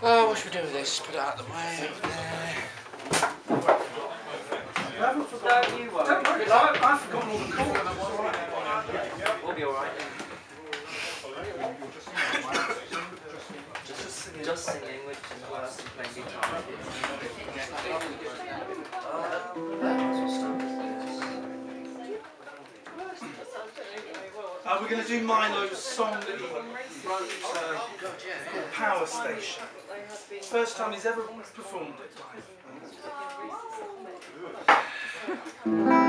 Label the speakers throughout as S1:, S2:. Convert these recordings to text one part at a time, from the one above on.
S1: Oh, what should we do with this? Put it out of the way over there.
S2: I've.
S3: We'll be alright. Just singing, which is worse playing guitar.
S2: We're going to do Milo's song that he wrote uh, called Power Station. First time he's ever performed it.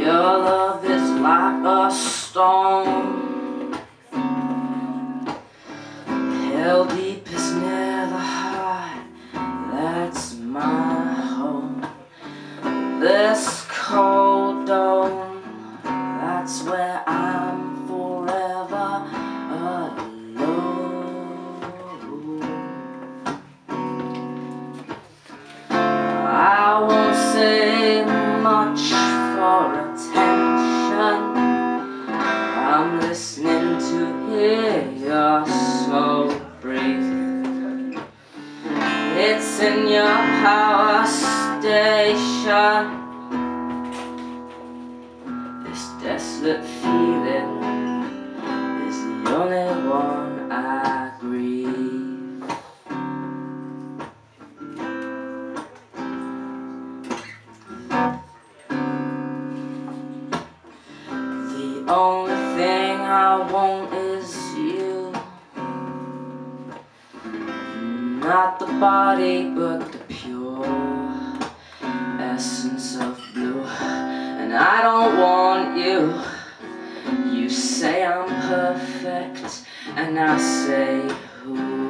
S3: Your love is like a stone Hell deep is never high. That's my home. This cold dome That's where I'm forever alone. I won't say much for station. This desolate feeling is the only one I grieve. The only thing I want is you. Not the body, but the and I say who.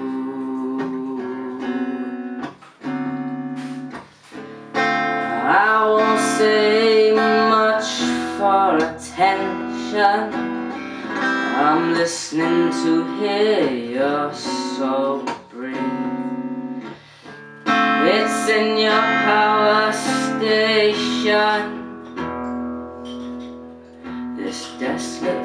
S3: I won't say much for attention. I'm listening to hear your soul breathe. It's in your power station. This desolate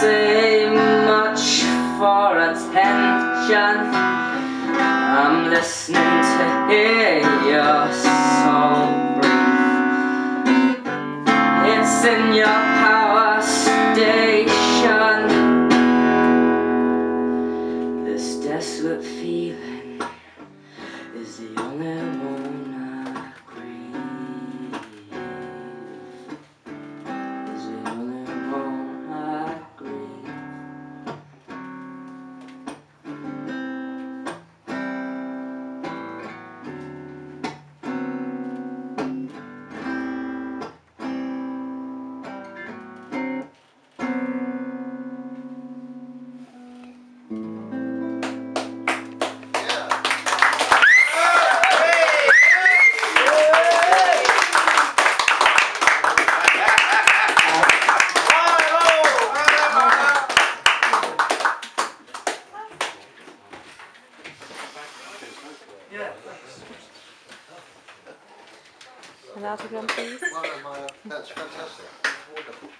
S3: say much for attention. I'm listening to hear your soul breathe. It's in your power station. This desolate feeling
S4: Out again, please.
S5: Maya, uh, that's fantastic. Wonderful.